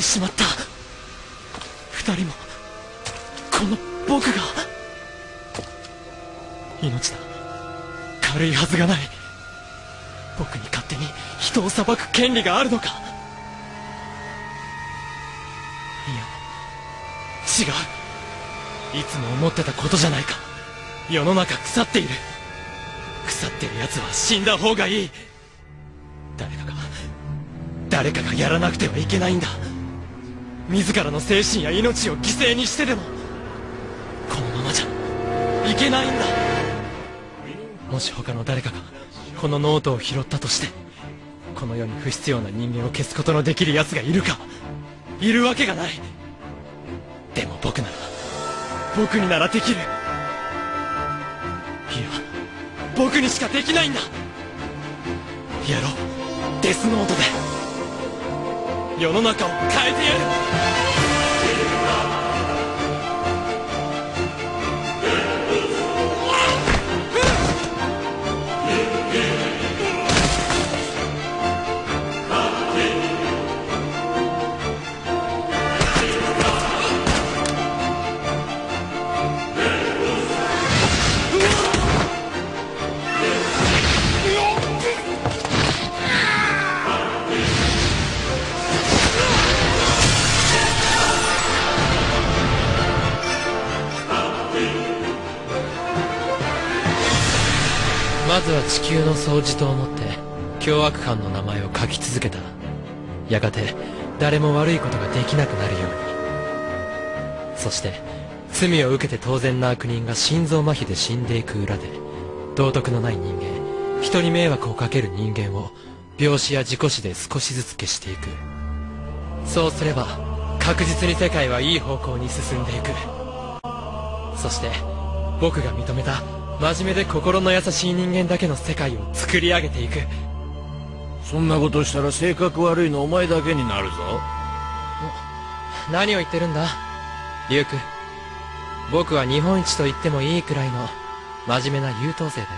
してしまった。二人もこの僕が命だ。軽いはずがない。僕に勝手に人を裁く権利があるのか。いや違う。いつも思ってたことじゃないか。世の中腐っている。腐ってる奴は死んだ方がいい。誰かが誰かがやらなくてはいけないんだ。自らの精神や命を犠牲にしてでもこのままじゃいけないんだ。もし他の誰かがこのノートを拾ったとしてこの世に不必要な人間を消すことのできる奴がいるかいるわけがない。でも僕なら僕にならできる。いや僕にしかできないんだ。やろう。デスノートで。世の中を変えてやる。まずは地球の掃除と思って凶悪犯の名前を書き続けた。やがて誰も悪いことができなくなるように。そして罪を受けて当然な悪人が心臓麻痺で死んでいく裏で道徳のない人間人に迷惑をかける人間を病死や事故死で少しずつ消していく。そうすれば確実に世界はいい方向に進んでいく。そして僕が認めた真面目で心の優しい人間だけの世界を作り上げていく。そんなことしたら性格悪いのお前だけになるぞ。何を言ってるんだ？リュ僕は日本一と言ってもいいくらいの真面目な優等生だよ。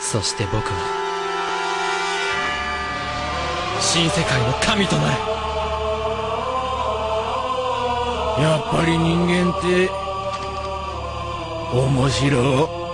そして僕は新世界の神となる。やっぱり人間って面白い。